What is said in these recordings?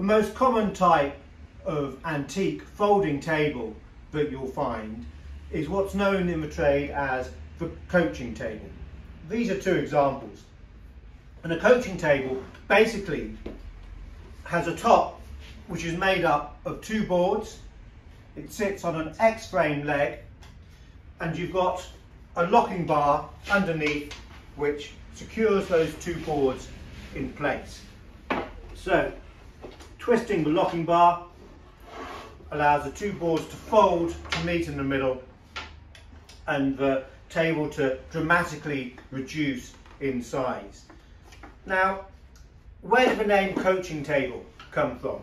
The most common type of antique folding table that you'll find is what's known in the trade as the coaching table. These are two examples. And a coaching table basically has a top which is made up of two boards. It sits on an X-frame leg and you've got a locking bar underneath which secures those two boards in place. So, twisting the locking bar allows the two boards to fold to meet in the middle and the table to dramatically reduce in size. Now, where did the name coaching table come from?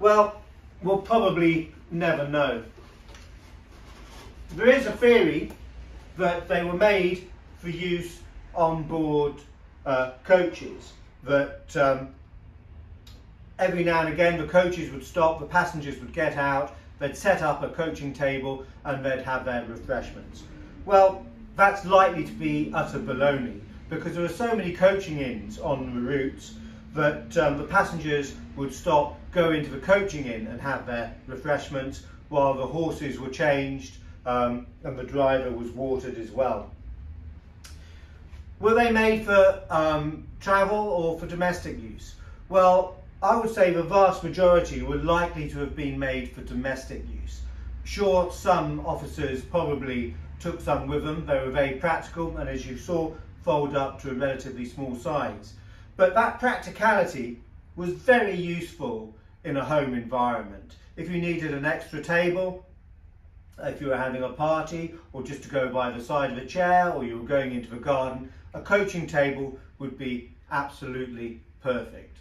Well, we'll probably never know. There is a theory that they were made for use on board uh, coaches, that um, every now and again the coaches would stop, the passengers would get out, they'd set up a coaching table and they'd have their refreshments. Well, that's likely to be utter baloney because there are so many coaching inns on the routes that um, the passengers would stop, go into the coaching inn and have their refreshments while the horses were changed um, and the driver was watered as well. Were they made for um, travel or for domestic use? Well, I would say the vast majority were likely to have been made for domestic use. Sure, some officers probably took some with them. They were very practical and as you saw, fold up to a relatively small size. But that practicality was very useful in a home environment. If you needed an extra table, if you were having a party or just to go by the side of a chair or you were going into the garden, a coaching table would be absolutely perfect.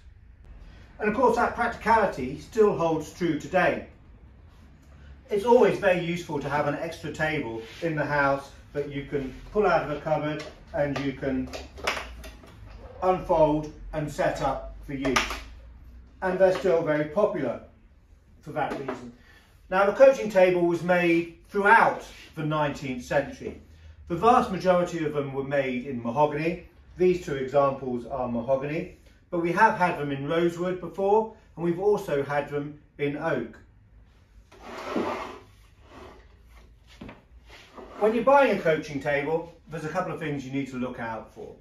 And of course that practicality still holds true today. It's always very useful to have an extra table in the house that you can pull out of a cupboard and you can unfold and set up for use. And they're still very popular for that reason. Now the coaching table was made throughout the 19th century. The vast majority of them were made in mahogany. These two examples are mahogany but we have had them in rosewood before and we've also had them in oak. When you're buying a coaching table, there's a couple of things you need to look out for.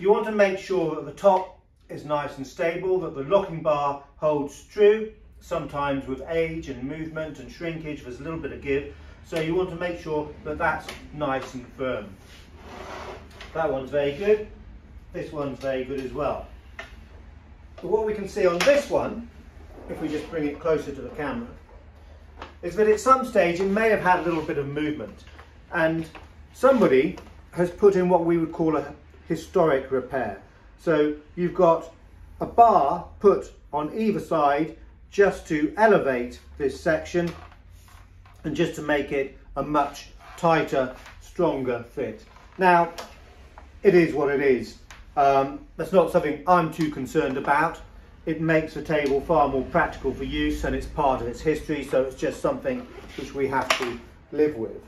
You want to make sure that the top is nice and stable, that the locking bar holds true. Sometimes with age and movement and shrinkage, there's a little bit of give. So you want to make sure that that's nice and firm. That one's very good this one's very good as well. But what we can see on this one, if we just bring it closer to the camera, is that at some stage it may have had a little bit of movement and somebody has put in what we would call a historic repair. So you've got a bar put on either side just to elevate this section and just to make it a much tighter, stronger fit. Now, it is what it is. Um, that's not something I'm too concerned about. It makes the table far more practical for use and it's part of its history, so it's just something which we have to live with.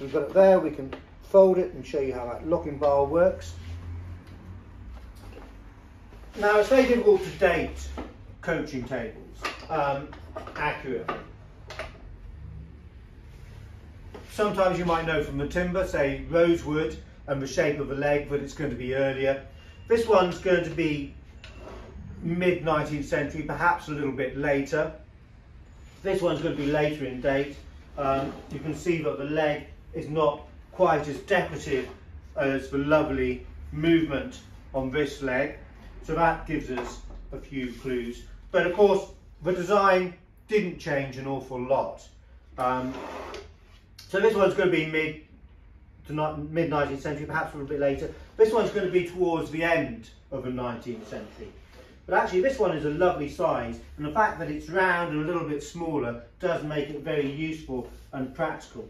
We've got it there, we can fold it and show you how that locking bar works. Now it's very difficult to date coaching tables um, accurately. Sometimes you might know from the timber, say rosewood, and the shape of the leg that it's going to be earlier. This one's going to be mid 19th century, perhaps a little bit later. This one's going to be later in date. Um, you can see that the leg is not quite as decorative as the lovely movement on this leg. So that gives us a few clues. But of course, the design didn't change an awful lot. Um, so this one's going to be mid to mid 19th century, perhaps a little bit later. This one's going to be towards the end of the 19th century. But actually this one is a lovely size and the fact that it's round and a little bit smaller does make it very useful and practical.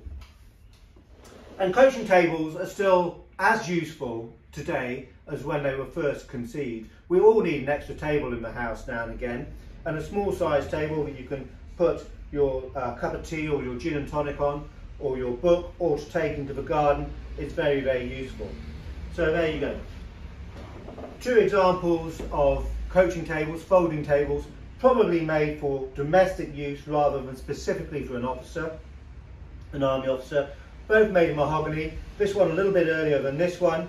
And coaching tables are still as useful today as when they were first conceived. We all need an extra table in the house now and again and a small size table that you can put your uh, cup of tea or your gin and tonic on or your book or to take into the garden is very, very useful. So there you go. Two examples of coaching tables, folding tables, probably made for domestic use rather than specifically for an officer, an army officer. Both made in mahogany. This one a little bit earlier than this one.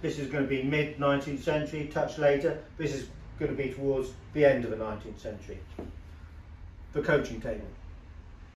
This is going to be mid 19th century, touch later. This is going to be towards the end of the 19th century. The coaching table.